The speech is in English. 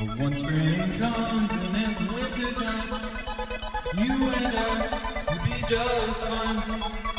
When spring comes and it's winter time, you and I would be just fine.